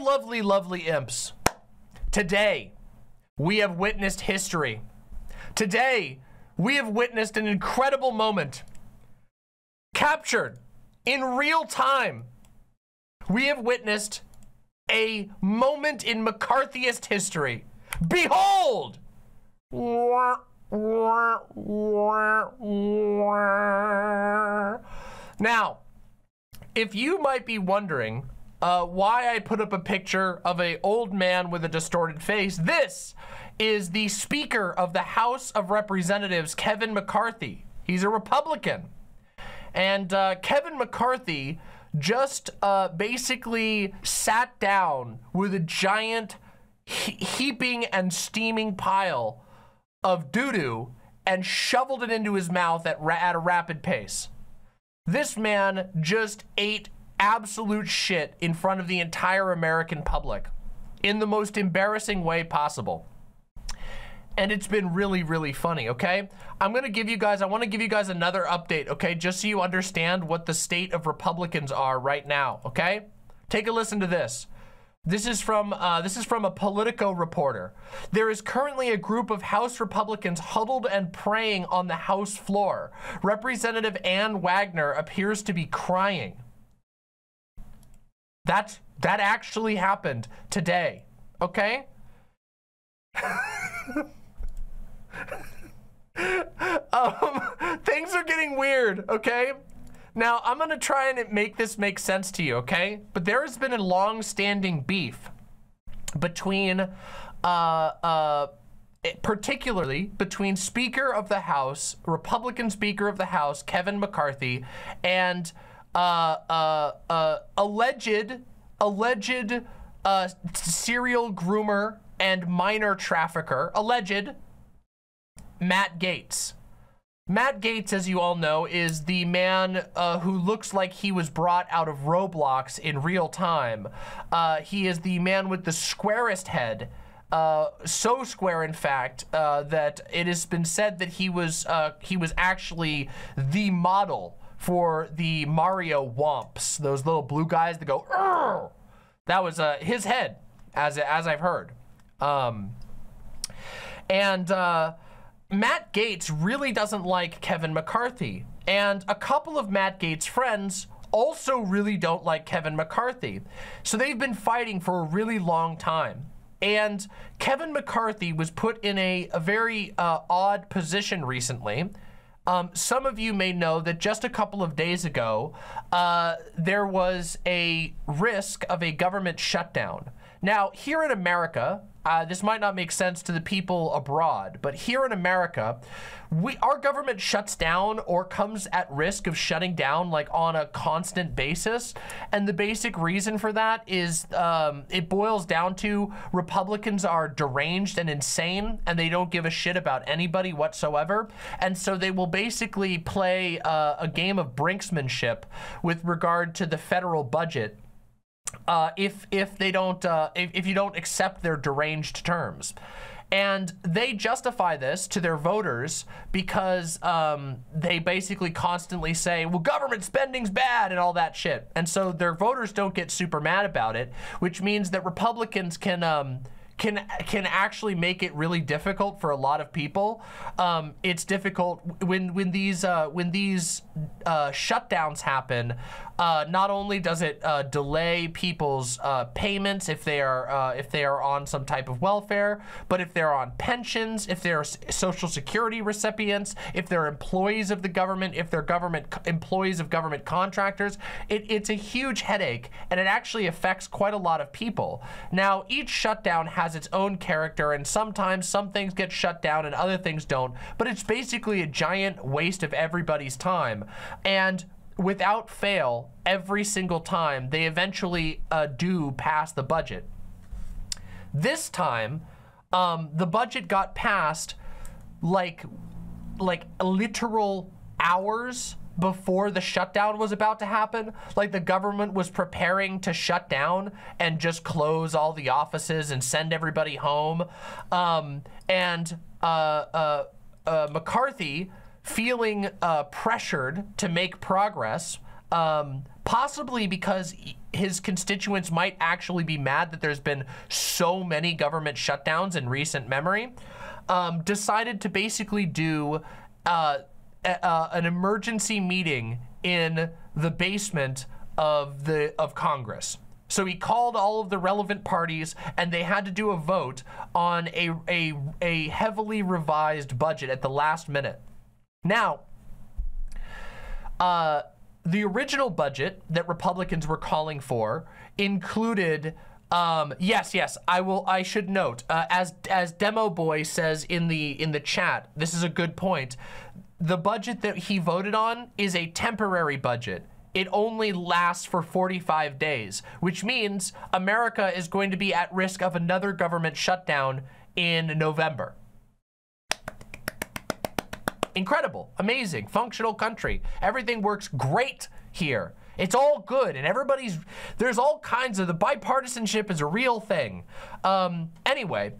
lovely, lovely imps, today we have witnessed history. Today we have witnessed an incredible moment captured in real time. We have witnessed a moment in McCarthyist history. Behold! Now, if you might be wondering uh, why I put up a picture of a old man with a distorted face, this is the Speaker of the House of Representatives, Kevin McCarthy. He's a Republican. And uh, Kevin McCarthy just uh, basically sat down with a giant he heaping and steaming pile of doo-doo and shoveled it into his mouth at, at a rapid pace. This man just ate absolute shit in front of the entire American public in the most embarrassing way possible. And it's been really, really funny, okay? I'm gonna give you guys, I wanna give you guys another update, okay? Just so you understand what the state of Republicans are right now, okay? Take a listen to this. This is from uh, this is from a Politico reporter. There is currently a group of House Republicans huddled and praying on the House floor. Representative Ann Wagner appears to be crying. That that actually happened today. Okay. um, things are getting weird. Okay. Now, I'm to try and make this make sense to you, okay? But there has been a long-standing beef between, uh, uh, particularly between Speaker of the House, Republican Speaker of the House, Kevin McCarthy, and uh, uh, uh, alleged, alleged uh, serial groomer and minor trafficker, alleged Matt Gaetz. Matt Gaetz, as you all know, is the man uh, who looks like he was brought out of Roblox in real time. Uh, he is the man with the squarest head. Uh, so square, in fact, uh, that it has been said that he was he was actually the model for the Mario Thwomps, those little blue guys that go. Arr! That was uh, his head, as as I've heard, um, and Matt Gaetz really doesn't like Kevin McCarthy. And a couple of Matt Gaetz' friends also really don't like Kevin McCarthy. So they've been fighting for a really long time. And Kevin McCarthy was put in a, a very uh, odd position recently. Um, some of you may know that just a couple of days ago, uh, there was a risk of a government shutdown. Now, here in America, uh, this might not make sense to the people abroad, but here in America, we our government shuts down or comes at risk of shutting down like on a constant basis. And the basic reason for that is um, it boils down to Republicans are deranged and insane and they don't give a shit about anybody whatsoever. And so they will basically play uh, a game of brinksmanship with regard to the federal budget uh, if if they don't uh, if, if you don't accept their deranged terms. And they justify this to their voters because um, they basically constantly say, well, government spending's bad and all that shit. And so their voters don't get super mad about it, which means that Republicans can um, can can actually make it really difficult for a lot of people. Um, it's difficult when when these uh, when these uh, shutdowns happen. Uh, not only does it uh, delay people's uh, payments if they are uh, if they are on some type of welfare, but if they're on pensions, if they're social security recipients, if they're employees of the government, if they're government employees of government contractors, it, it's a huge headache and it actually affects quite a lot of people. Now, each shutdown has its own character and sometimes some things get shut down and other things don't, but it's basically a giant waste of everybody's time. And without fail, every single time, they eventually uh, do pass the budget. This time, um, the budget got passed like, like literal hours before the shutdown was about to happen. Like the government was preparing to shut down and just close all the offices and send everybody home. Um, and uh, uh, uh, McCarthy feeling uh, pressured to make progress um, possibly because his constituents might actually be mad that there's been so many government shutdowns in recent memory, um, decided to basically do uh, a, an emergency meeting in the basement of the of Congress. So he called all of the relevant parties and they had to do a vote on a, a, a heavily revised budget at the last minute. Now, uh, the original budget that Republicans were calling for included um, yes, yes, I will. I should note, uh, as as Demo Boy says in the in the chat, this is a good point. The budget that he voted on is a temporary budget it only lasts for 45 days, which means America is going to be at risk of another government shutdown in November. Incredible, amazing, functional country. Everything works great here. It's all good, and everybody's, there's all kinds of, the bipartisanship is a real thing. Um, anyway,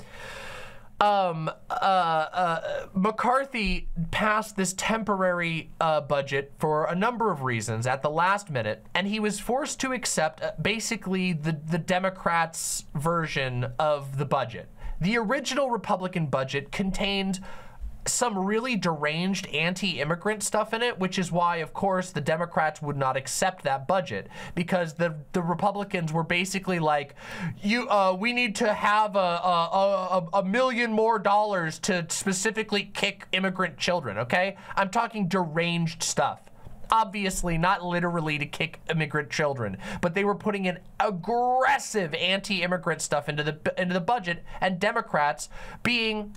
um, uh, uh, McCarthy passed this temporary uh, budget for a number of reasons at the last minute, and he was forced to accept uh, basically the, the Democrats' version of the budget. The original Republican budget contained some really deranged anti-immigrant stuff in it, which is why, of course, the Democrats would not accept that budget because the the Republicans were basically like, "You, uh, we need to have a, a, a, a million more dollars to specifically kick immigrant children." Okay, I'm talking deranged stuff obviously not literally to kick immigrant children, but they were putting in aggressive anti-immigrant stuff into the into the budget, and Democrats being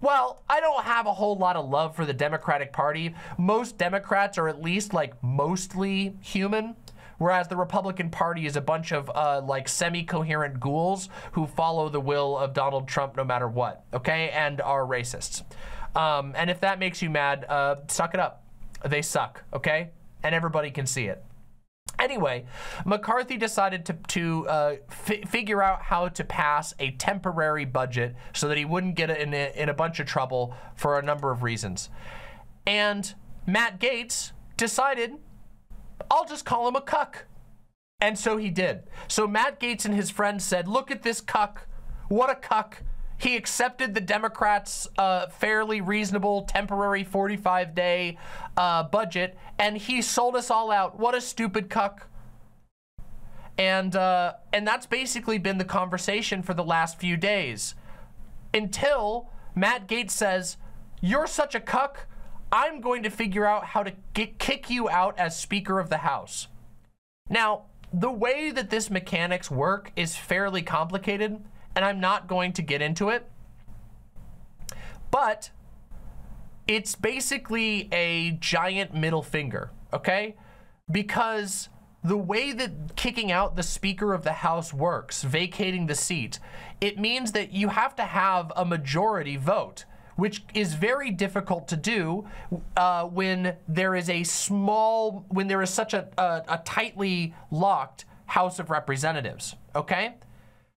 well, I don't have a whole lot of love for the Democratic Party. Most Democrats are at least like mostly human, whereas the Republican Party is a bunch of uh, like semi-coherent ghouls who follow the will of Donald Trump no matter what, okay, and are racists. Um, and if that makes you mad, uh, suck it up. They suck, okay? And everybody can see it. Anyway, McCarthy decided to, to uh, figure out how to pass a temporary budget so that he wouldn't get in a, in a bunch of trouble for a number of reasons. And Matt Gaetz decided, I'll just call him a cuck. And so he did. So Matt Gaetz and his friends said, look at this cuck. What a cuck. He accepted the Democrats' uh, fairly reasonable temporary 45-day uh, budget, and he sold us all out. What a stupid cuck. And, uh, and that's basically been the conversation for the last few days. Until Matt Gaetz says, you're such a cuck, I'm going to figure out how to get, kick you out as Speaker of the House. Now, the way that this mechanics work is fairly complicated and I'm not going to get into it. But it's basically a giant middle finger, okay? Because the way that kicking out the Speaker of the House works, vacating the seat, it means that you have to have a majority vote, which is very difficult to do uh, when there is a small, when there is such a, a, a tightly locked House of Representatives, okay?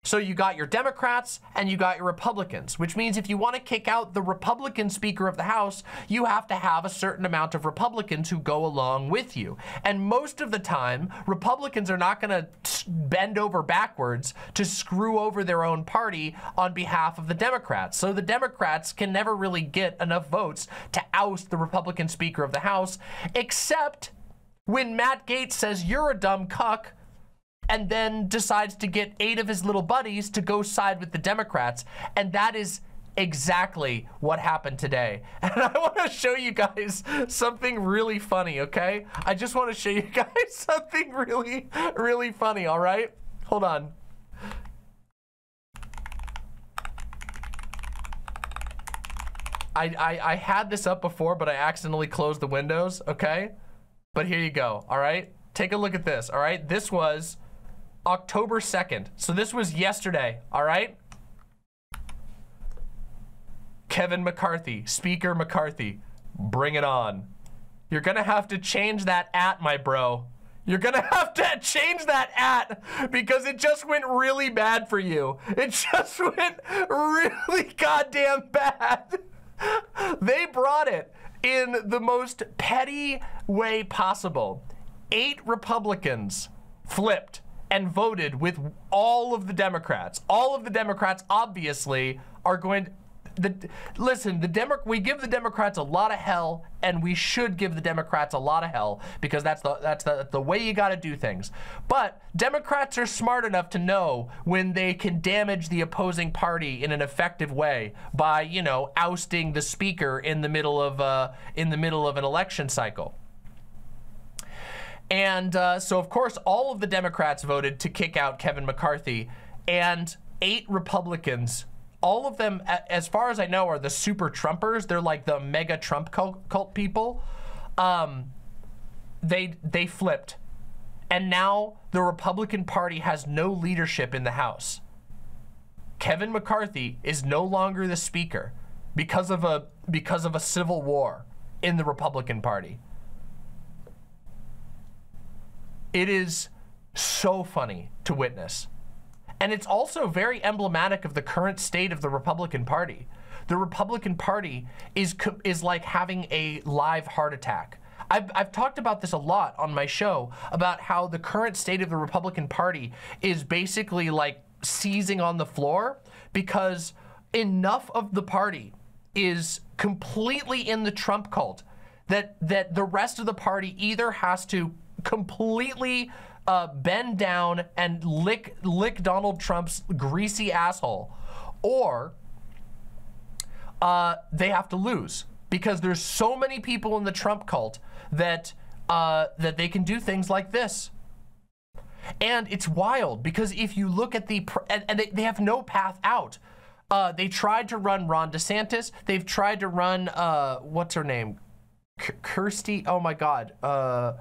So you got your Democrats and you got your Republicans, which means if you want to kick out the Republican Speaker of the House, you have to have a certain amount of Republicans who go along with you. And most of the time, Republicans are not going to bend over backwards to screw over their own party on behalf of the Democrats. So the Democrats can never really get enough votes to oust the Republican Speaker of the House, except when Matt Gaetz says, you're a dumb cuck, and then decides to get eight of his little buddies to go side with the Democrats. And that is exactly what happened today. And I want to show you guys something really funny, okay? I just want to show you guys something really, really funny, all right? Hold on. I, I, I had this up before, but I accidentally closed the windows, okay? But here you go, all right? Take a look at this, all right? This was October 2nd. So this was yesterday, all right? Kevin McCarthy, Speaker McCarthy, bring it on. You're gonna have to change that at, my bro. You're gonna have to change that at because it just went really bad for you. It just went really goddamn bad. they brought it in the most petty way possible eight Republicans flipped and voted with all of the Democrats. All of the Democrats obviously are going the listen, the Demo- we give the Democrats a lot of hell, and we should give the Democrats a lot of hell because that's the that's the, the way you got to do things. But Democrats are smart enough to know when they can damage the opposing party in an effective way by you know ousting the speaker in the middle of uh, in the middle of an election cycle. And uh, so, of course, all of the Democrats voted to kick out Kevin McCarthy, and eight Republicans all of them, as far as I know, are the super Trumpers. They're like the mega Trump cult, cult people. Um, they they flipped, and now the Republican Party has no leadership in the House. Kevin McCarthy is no longer the Speaker because of a because of a civil war in the Republican Party. It is so funny to witness. And it's also very emblematic of the current state of the Republican Party. The Republican Party is, is like having a live heart attack. I've, I've talked about this a lot on my show about how the current state of the Republican Party is basically like seizing on the floor because enough of the party is completely in the Trump cult that that the rest of the party either has to completely uh, bend down and lick lick Donald Trump's greasy asshole, or uh, they have to lose because there's so many people in the Trump cult that uh, that they can do things like this. And it's wild because if you look at the and, and they, they have no path out. Uh, they tried to run Ron DeSantis. They've tried to run uh, what's her name, Kirsty. Oh my God. Uh,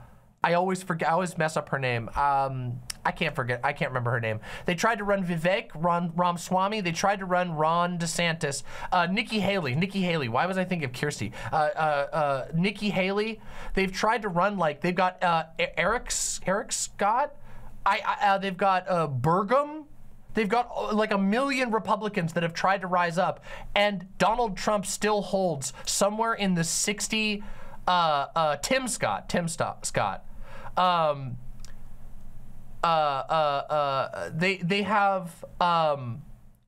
I always forget. I always mess up her name. Um, I can't forget. I can't remember her name. They tried to run Vivek, Ron Ramaswamy. They tried to run Ron DeSantis. Uh, Nikki Haley. Nikki Haley. Why was I thinking of Kirsty? Uh, uh, uh Nikki Haley. They've tried to run like they've got uh, Eric Eric Scott. I, I uh, they've got Burgum. They've got like a million Republicans that have tried to rise up, and Donald Trump still holds somewhere in the 60. Tim Scott. Tim Scott um, uh, uh, uh, they they have um,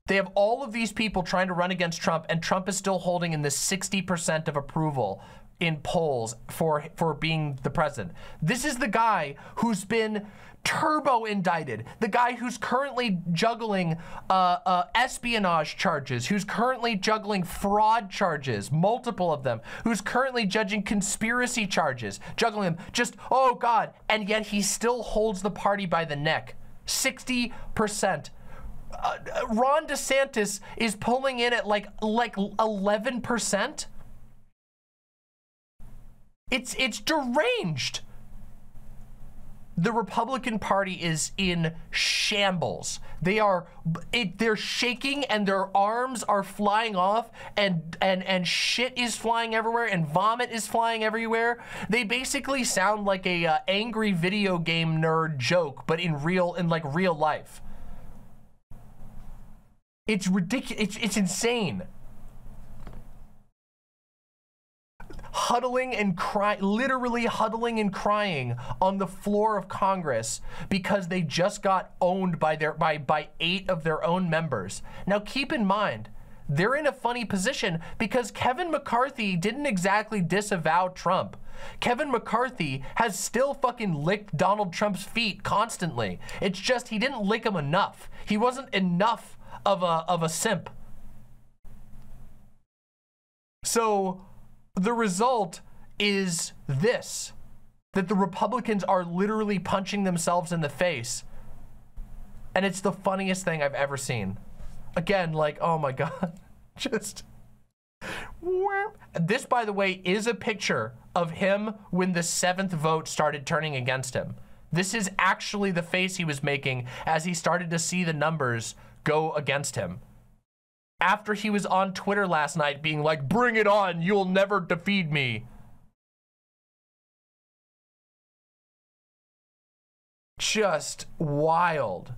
they have all of these people trying to run against Trump, and Trump is still holding in the 60% of approval in polls for for being the president. This is the guy who's been turbo indicted. The guy who's currently juggling uh, uh, espionage charges, who's currently juggling fraud charges, multiple of them, who's currently judging conspiracy charges, juggling them. Just, oh God. And yet he still holds the party by the neck. 60%. Uh, Ron DeSantis is pulling in at like like 11%. It's it's deranged the Republican Party is in shambles. They are it, they're shaking and their arms are flying off and and and shit is flying everywhere and vomit is flying everywhere. They basically sound like a uh, angry video game nerd joke but in real in like real life. It's ridiculous. It's, it's insane. Huddling and crying, literally huddling and crying on the floor of Congress because they just got owned by their by by eight of their own members. Now keep in mind, they're in a funny position because Kevin McCarthy didn't exactly disavow Trump. Kevin McCarthy has still fucking licked Donald Trump's feet constantly. It's just he didn't lick him enough. He wasn't enough of a of a simp. So the result is this that the Republicans are literally punching themselves in the face. And it's the funniest thing I've ever seen. Again, like, oh my God, just. This, by the way, is a picture of him when the seventh vote started turning against him. This is actually the face he was making as he started to see the numbers go against him after he was on Twitter last night being like, bring it on, you'll never defeat me. Just wild.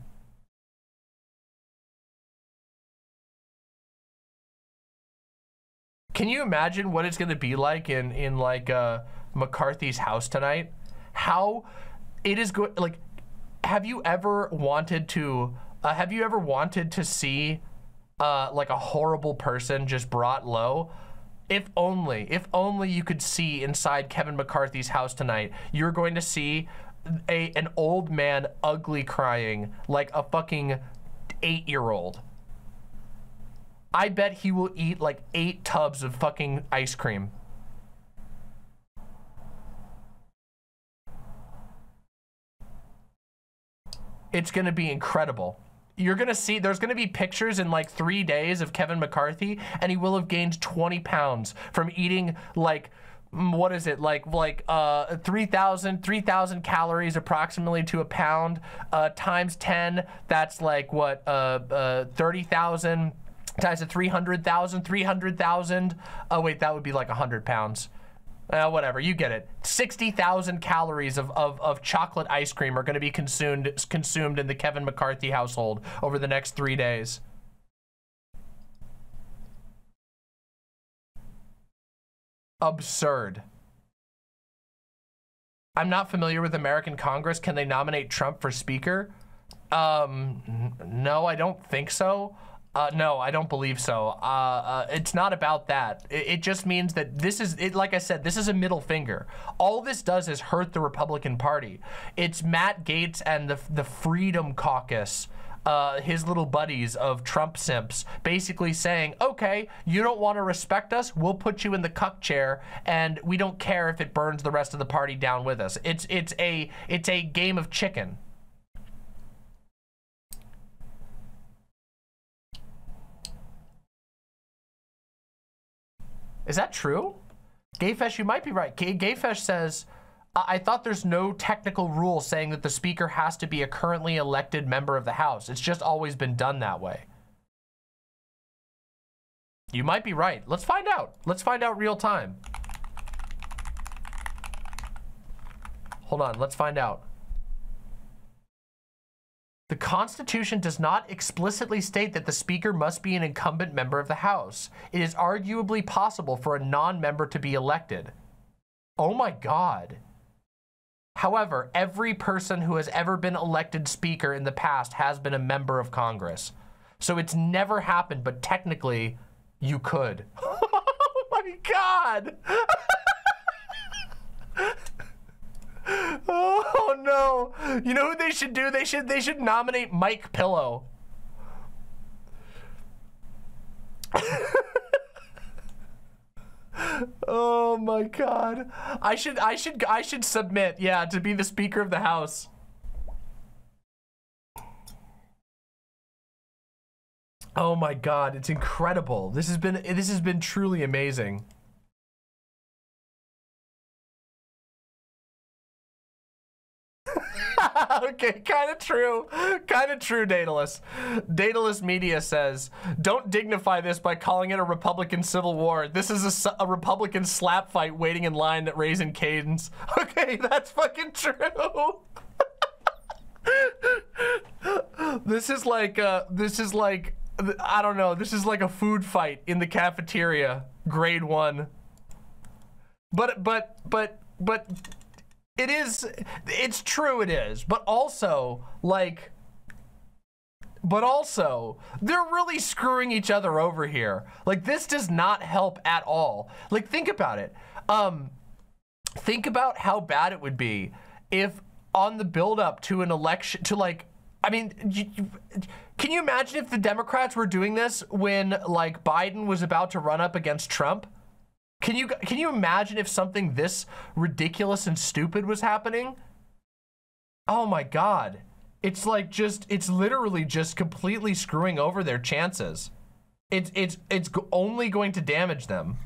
Can you imagine what it's going to be like in in like uh, McCarthy's house tonight? How it is going, Like, have you ever wanted to? Uh, have you ever wanted to see, uh, like a horrible person just brought low? If only, if only you could see inside Kevin McCarthy's house tonight, you're going to see a an old man ugly crying like a fucking eight year old. I bet he will eat like eight tubs of fucking ice cream. It's gonna be incredible. You're gonna see, there's gonna be pictures in like three days of Kevin McCarthy and he will have gained 20 pounds from eating like what is it like like uh 3000 3000 calories approximately to a pound uh times 10 that's like what uh uh 30,000 times a 300,000 300,000 oh wait that would be like 100 pounds uh, whatever, you get it. 60,000 calories of, of, of chocolate ice cream are going to be consumed consumed in the Kevin McCarthy household over the next three days. Absurd. I'm not familiar with American Congress. Can they nominate Trump for speaker? Um, no, I don't think so. Uh, no, I don't believe so. Uh, uh, it's not about that. It, it, just means that this is, it, like I said, this is a middle finger. All this does is hurt the Republican Party. It's Matt Gaetz and the, the Freedom Caucus, uh, his little buddies of Trump simps, basically saying, okay, you don't want to respect us, we'll put you in the cuck chair, and we don't care if it burns the rest of the party down with us. It's, it's, a, it's a game of chicken. Is that true? Gayfesh, you might be right. Gay Gayfesh says, I thought there's no technical rule saying that the speaker has to be a currently elected member of the House. It's just always been done that way. You might be right. Let's find out. Let's find out real time. Hold on, let's find out. The Constitution does not explicitly state that the Speaker must be an incumbent member of the House. It is arguably possible for a non-member to be elected. Oh my God. However, every person who has ever been elected Speaker in the past has been a member of Congress. So it's never happened, but technically, you could. oh my God. No! You know who they should do? They should they should nominate Mike Pillow. oh my god. I should I should I should submit, yeah, to be the speaker of the house. Oh my god, it's incredible. This has been this has been truly amazing. okay, kind of true. Kind of true, Daedalus. Daedalus Media says, don't dignify this by calling it a Republican Civil War. This is a, a Republican slap fight waiting in line at Raising Cane's. Okay, that's fucking true. this is like, uh, this is like, I don't know, this is like a food fight in the cafeteria, grade one. But, but, but, but it is, it's true it is, but also, like, but also, they're really screwing each other over here. Like, this does not help at all. Like, think about it. Um, think about how bad it would be if on the build up to an election, to like, I mean, can you imagine if the Democrats were doing this when like Biden was about to run up against Trump? Can you can you imagine if something this ridiculous and stupid was happening? Oh my god. It's like just it's literally just completely screwing over their chances. It's it's it's only going to damage them.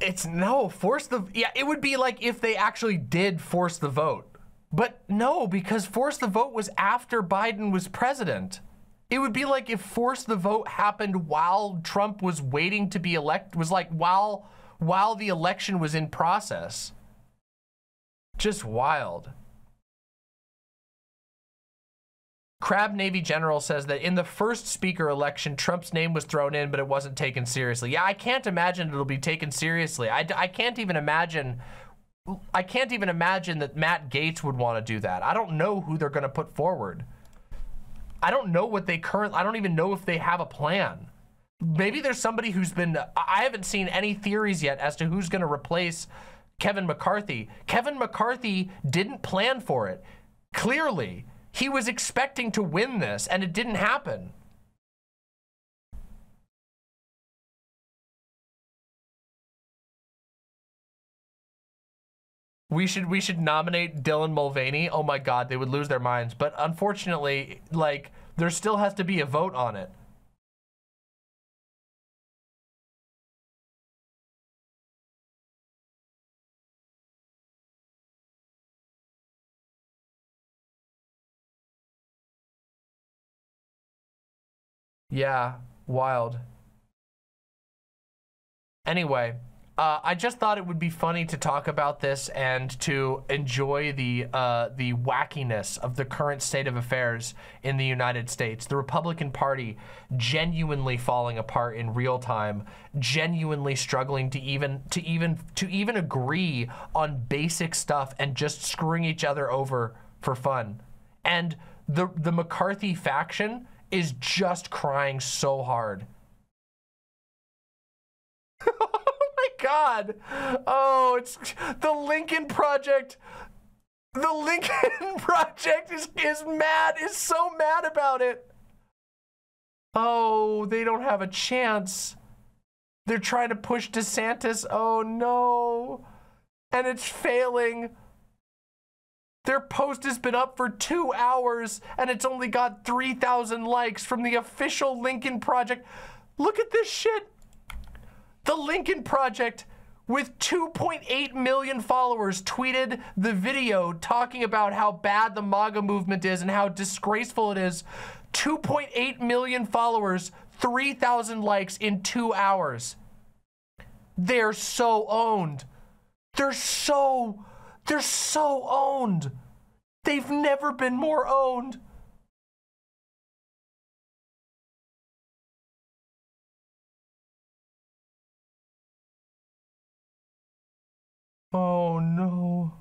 It's no, force the yeah, it would be like if they actually did force the vote. But no, because force the vote was after Biden was president. It would be like if force the vote happened while Trump was waiting to be elected, was like while while the election was in process. Just wild. Crab Navy General says that in the first speaker election, Trump's name was thrown in, but it wasn't taken seriously. Yeah, I can't imagine it'll be taken seriously. I, I can't even imagine. I can't even imagine that Matt Gaetz would want to do that. I don't know who they're going to put forward. I don't know what they current. I don't even know if they have a plan. Maybe there's somebody who's been. I haven't seen any theories yet as to who's going to replace Kevin McCarthy. Kevin McCarthy didn't plan for it. Clearly, he was expecting to win this, and it didn't happen. We should we should nominate Dylan Mulvaney. Oh my God, they would lose their minds. But unfortunately, like there still has to be a vote on it. Yeah, wild. Anyway, uh, I just thought it would be funny to talk about this and to enjoy the uh, the wackiness of the current state of affairs in the United States. The Republican Party genuinely falling apart in real time, genuinely struggling to even to even to even agree on basic stuff and just screwing each other over for fun. And the the McCarthy faction is just crying so hard. God. Oh, it's the Lincoln Project. The Lincoln Project is, is mad, is so mad about it. Oh, they don't have a chance. They're trying to push DeSantis. Oh no. And it's failing. Their post has been up for two hours and it's only got 3,000 likes from the official Lincoln Project. Look at this shit. The Lincoln Project with 2.8 million followers tweeted the video talking about how bad the MAGA movement is and how disgraceful it is. 2.8 million followers, 3,000 likes in two hours. They're so owned. They're so they're so owned. They've never been more owned. Oh no.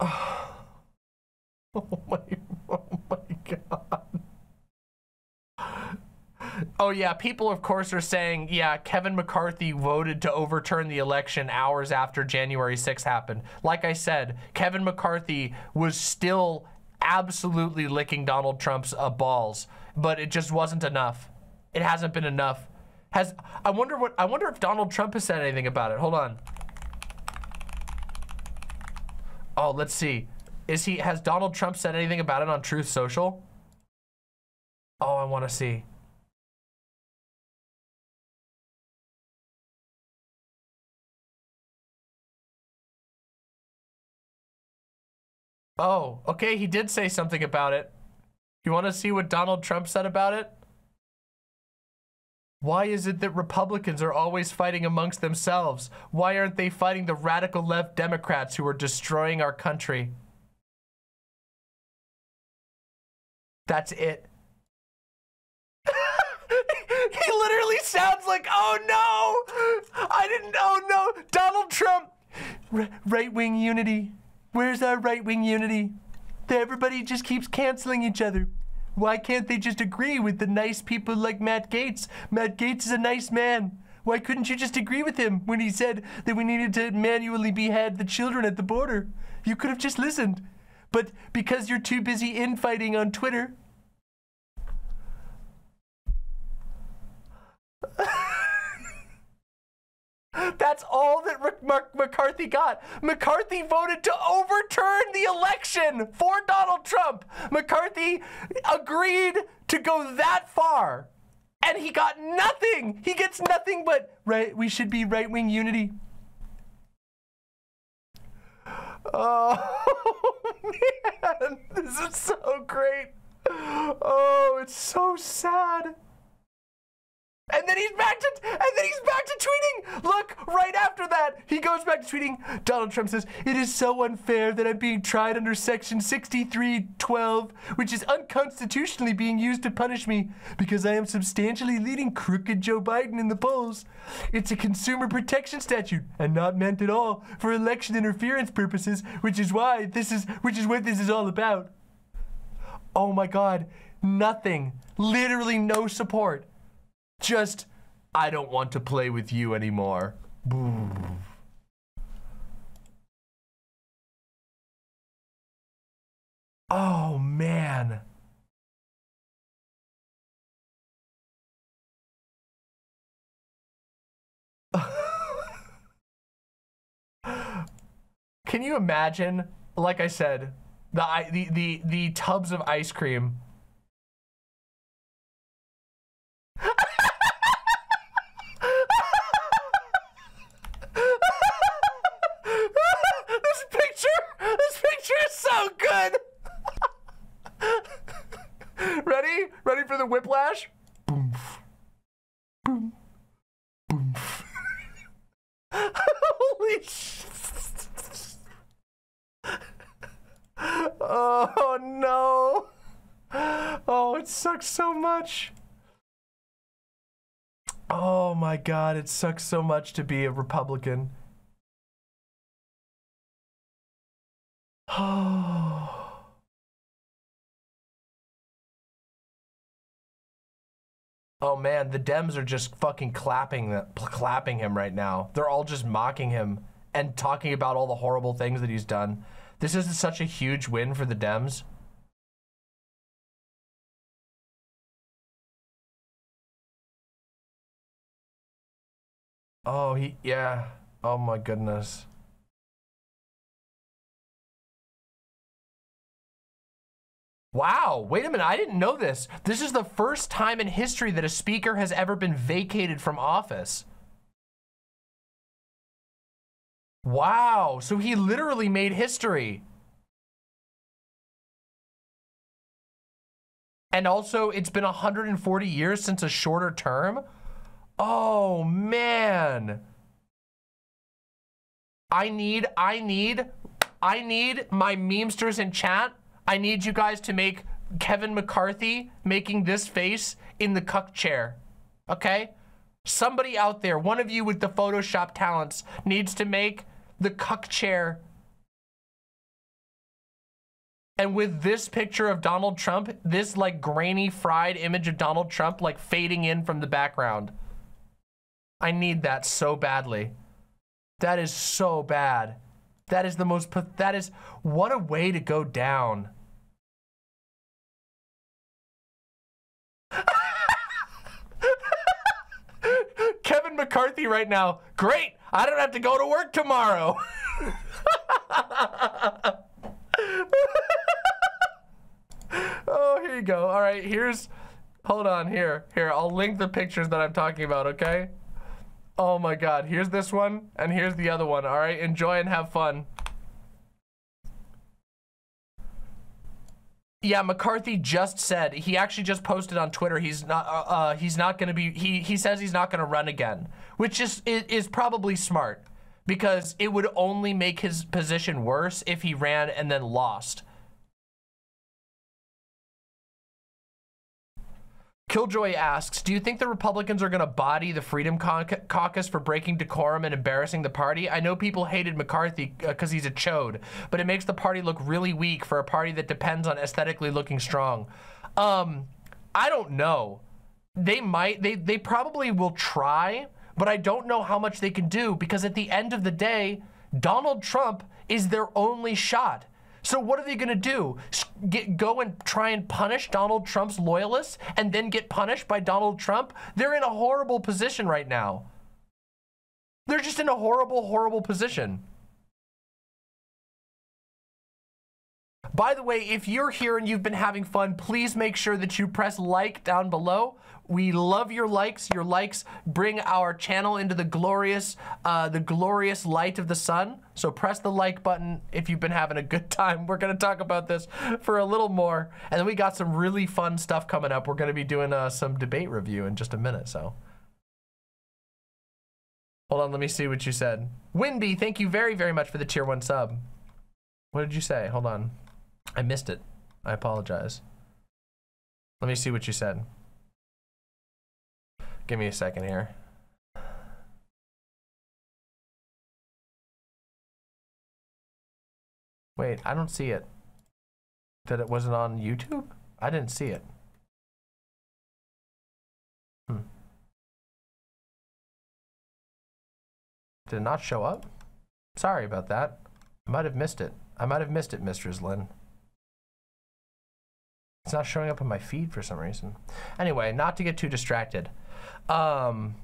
Oh my, oh my God. Oh yeah, people of course are saying, yeah, Kevin McCarthy voted to overturn the election hours after January 6th happened. Like I said, Kevin McCarthy was still absolutely licking Donald Trump's uh, balls, but it just wasn't enough. It hasn't been enough. Has I wonder what I wonder if Donald Trump has said anything about it. Hold on. Oh, let's see. Is he has Donald Trump said anything about it on Truth Social? Oh, I want to see. Oh, okay, he did say something about it. You want to see what Donald Trump said about it? Why is it that Republicans are always fighting amongst themselves? Why aren't they fighting the radical left Democrats who are destroying our country? That's it. he literally sounds like, oh no, I didn't, oh no, Donald Trump, right wing unity. Where's our right wing unity? Everybody just keeps canceling each other. Why can't they just agree with the nice people like Matt Gaetz? Matt Gaetz is a nice man. Why couldn't you just agree with him when he said that we needed to manually behead the children at the border? You could have just listened. But because you're too busy infighting on Twitter, That's all that McCarthy got. McCarthy voted to overturn the election for Donald Trump. McCarthy agreed to go that far. And he got nothing. He gets nothing but right we should be right-wing unity. Oh man, this is so great. Oh, it's so sad. And then he's back to and then he's back to tweeting. Look, right after that, he goes back to tweeting. Donald Trump says, "It is so unfair that I'm being tried under section 6312, which is unconstitutionally being used to punish me because I am substantially leading crooked Joe Biden in the polls. It's a consumer protection statute and not meant at all for election interference purposes, which is why this is which is what this is all about." Oh my god, nothing. Literally no support. Just, I don't want to play with you anymore. Oh, man. Can you imagine, like I said, the, the, the, the tubs of ice cream Oh, Ready? Ready for the whiplash? Boom. Boom. Boom. Holy Oh no. Oh, it sucks so much. Oh my god, it sucks so much to be a Republican. Oh. Oh man, the Dems are just fucking clapping clapping him right now. They're all just mocking him and talking about all the horrible things that he's done. This is such a huge win for the Dems. Oh, he yeah. Oh my goodness. Wow, wait a minute, I didn't know this. This is the first time in history that a speaker has ever been vacated from office. Wow, so he literally made history. And also, it's been 140 years since a shorter term? Oh, man. I need, I need, I need my memesters in chat I need you guys to make Kevin McCarthy making this face in the cuck chair. Okay? Somebody out there, one of you with the Photoshop talents, needs to make the cuck chair. And with this picture of Donald Trump, this like grainy fried image of Donald Trump like fading in from the background. I need that so badly. That is so bad. That is the most, that is, what a way to go down. Kevin McCarthy right now. Great. I don't have to go to work tomorrow. oh, here you go. All right, here's, hold on, here. Here, I'll link the pictures that I'm talking about, okay? Oh my God, here's this one, and here's the other one, all right? Enjoy and have fun. Yeah, McCarthy just said he actually just posted on Twitter he's not uh, uh he's not going to be he he says he's not going to run again, which is, is is probably smart because it would only make his position worse if he ran and then lost. Killjoy asks, do you think the Republicans are going to body the Freedom Caucus for breaking decorum and embarrassing the party? I know people hated McCarthy because uh, he's a chode, but it makes the party look really weak for a party that depends on aesthetically looking strong. Um, I don't know. They might, they, they probably will try, but I don't know how much they can do because at the end of the day, Donald Trump is their only shot. So what are they going to do? Get, go and try and punish Donald Trump's loyalists and then get punished by Donald Trump? They're in a horrible position right now. They're just in a horrible, horrible position. By the way, if you're here and you've been having fun, please make sure that you press like down below. We love your likes. Your likes bring our channel into the glorious, uh, the glorious light of the sun. So press the like button if you've been having a good time. We're gonna talk about this for a little more. And then we got some really fun stuff coming up. We're gonna be doing uh, some debate review in just a minute, so Hold on, let me see what you said. Winby, thank you very, very much for the tier one sub. What did you say? Hold on. I missed it. I apologize. Let me see what you said. Give me a second here. Wait, I don't see it. That it wasn't on YouTube? I didn't see it. Hmm. Did it not show up? Sorry about that. I might have missed it. I might have missed it, Mistress Lynn. It's not showing up in my feed for some reason. Anyway, not to get too distracted. Um,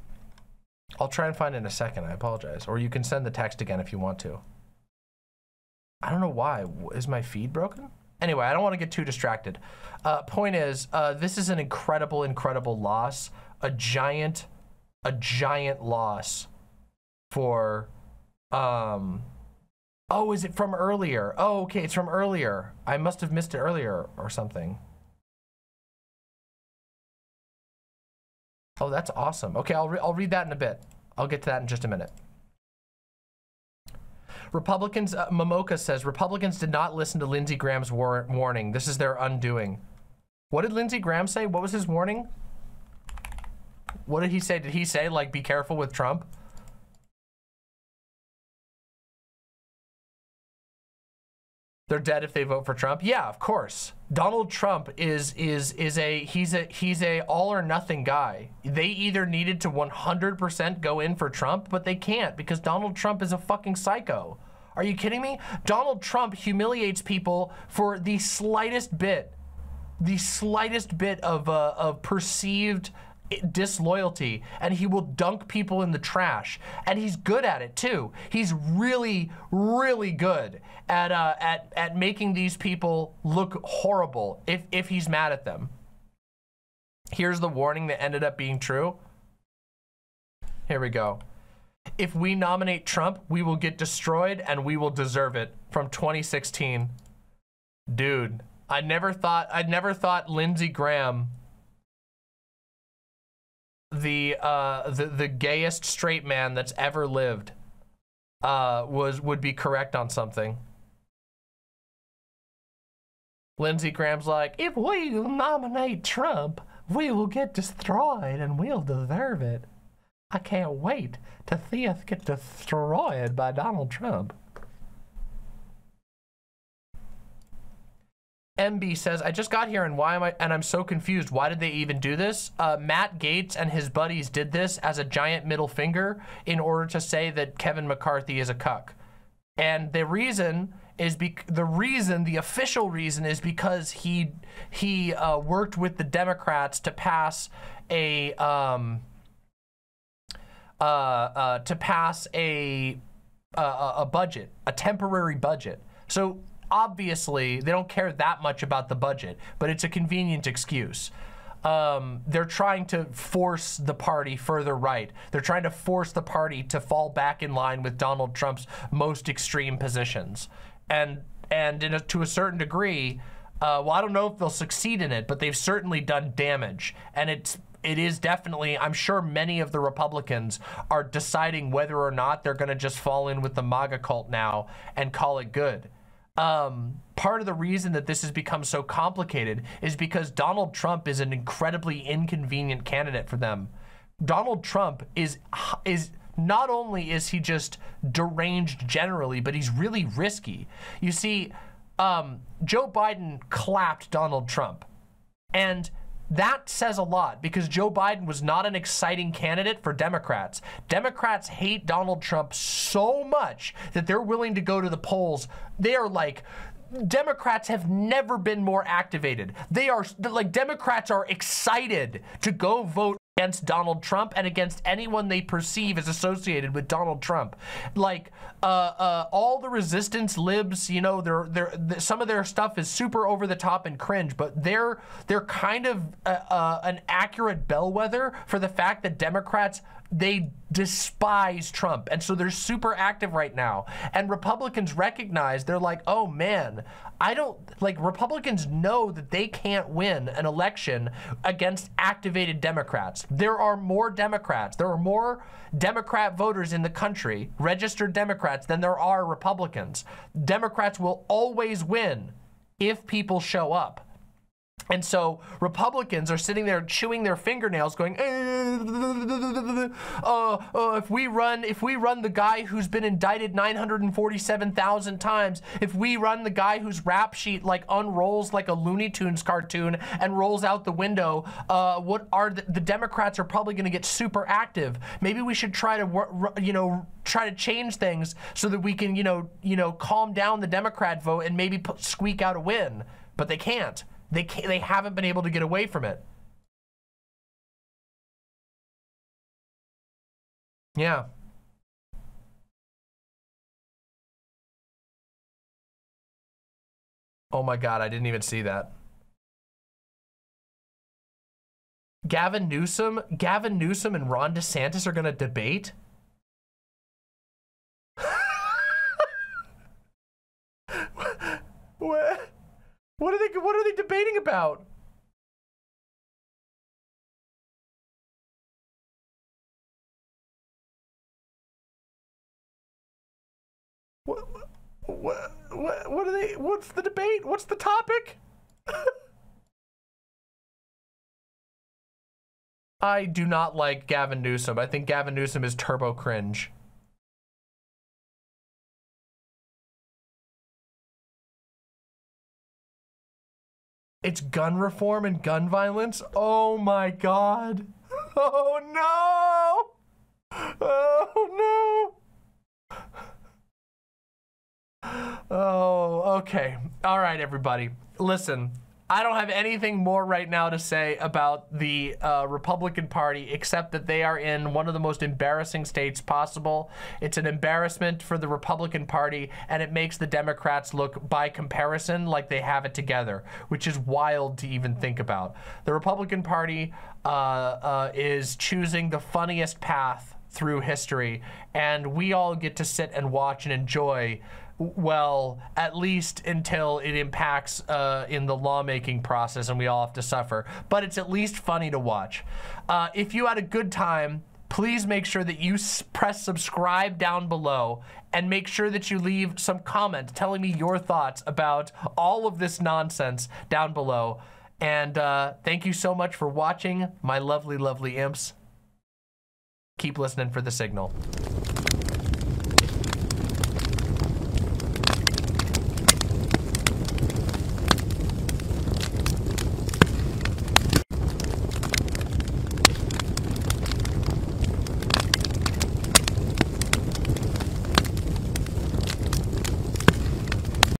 I'll try and find it in a second. I apologize. Or you can send the text again if you want to. I don't know why. Is my feed broken? Anyway, I don't want to get too distracted. Uh, point is, uh, this is an incredible, incredible loss. A giant, a giant loss for, um, oh, is it from earlier? Oh, okay, it's from earlier. I must have missed it earlier or something. Oh, that's awesome. Okay, I'll, re I'll read that in a bit. I'll get to that in just a minute. Republicans, uh, Momoka says, Republicans did not listen to Lindsey Graham's war warning. This is their undoing. What did Lindsey Graham say? What was his warning? What did he say? Did he say, like, be careful with Trump? They're dead if they vote for Trump. Yeah, of course. Donald Trump is is is a he's a he's a all or nothing guy. They either needed to 100% go in for Trump, but they can't because Donald Trump is a fucking psycho. Are you kidding me? Donald Trump humiliates people for the slightest bit, the slightest bit of uh, of perceived disloyalty and he will dunk people in the trash. And he's good at it too. He's really really good at uh, at at making these people look horrible if if he's mad at them. Here's the warning that ended up being true. Here we go. If we nominate Trump we will get destroyed and we will deserve it from 2016 dude I never thought I never thought Lindsey Graham the uh, the the gayest straight man that's ever lived uh, was would be correct on something. Lindsey Graham's like, if we nominate Trump, we will get destroyed and we'll deserve it. I can't wait to see us get destroyed by Donald Trump. MB says, I just got here and why am I, and I'm so confused. Why did they even do this? Uh, Matt Gaetz and his buddies did this as a giant middle finger in order to say that Kevin McCarthy is a cuck. And the reason is be the reason, the official reason is because he, he uh, worked with the Democrats to pass a, um, uh, uh, to pass a, a, a budget, a temporary budget. So obviously they don't care that much about the budget, but it's a convenient excuse. Um, they're trying to force the party further right. They're trying to force the party to fall back in line with Donald Trump's most extreme positions. And and a, to a certain degree, uh, well, I don't know if they'll succeed in it, but they've certainly done damage. And it's it is definitely, I'm sure many of the Republicans are deciding whether or not they're going to just fall in with the MAGA cult now and call it good um, part of the reason that this has become so complicated is because Donald Trump is an incredibly inconvenient candidate for them. Donald Trump is is not only is he just deranged generally, but he's really risky. You see, um, Joe Biden clapped Donald Trump, and that says a lot because Joe Biden was not an exciting candidate for Democrats. Democrats hate Donald Trump so much that they're willing to go to the polls. They are like, Democrats have never been more activated. They are like Democrats are excited to go vote against Donald Trump and against anyone they perceive as associated with Donald Trump. Like uh, uh, all the resistance libs, you know, they're, they're, some of their stuff is super over the top and cringe, but they're they're kind of uh, uh, an accurate bellwether for the fact that Democrats they despise Trump. And so they're super active right now. And Republicans recognize, they're like, oh man, I don't, like, Republicans know that they can't win an election against activated Democrats. There are more Democrats, there are more Democrat voters in the country, registered Democrats, than there are Republicans. Democrats will always win if people show up. And so Republicans are sitting there chewing their fingernails going, uh, uh, if we run, if we run the guy who's been indicted 947,000 times, if we run the guy whose rap sheet like unrolls like a Looney Tunes cartoon and rolls out the window, uh, what are the, the Democrats are probably going to get super active. Maybe we should try to, you know, try to change things so that we can, you know, you know, calm down the Democrat vote and maybe squeak out a win. But they can't. They they haven't been able to get away from it. Yeah. Oh my god, I didn't even see that. Gavin Newsom, Gavin Newsom and Ron DeSantis are going to debate? what? What are they what are they debating about? What, what, what, what are they, what's the debate? What's the topic? I do not like Gavin Newsom. I think Gavin Newsom is turbo cringe. It's gun reform and gun violence? Oh my god. Oh no! Oh no! Oh, okay. All right, everybody. Listen, I don't have anything more right now to say about the uh, Republican Party except that they are in one of the most embarrassing states possible. It's an embarrassment for the Republican Party, and it makes the Democrats look, by comparison, like they have it together, which is wild to even think about. The Republican Party uh, uh, is choosing the funniest path through history, and we all get to sit and watch and enjoy well, at least until it impacts uh, in the lawmaking process and we all have to suffer. But it's at least funny to watch. Uh, if you had a good time, please make sure that you press subscribe down below and make sure that you leave some comment telling me your thoughts about all of this nonsense down below. And uh, thank you so much for watching, my lovely, lovely imps. Keep listening for the signal.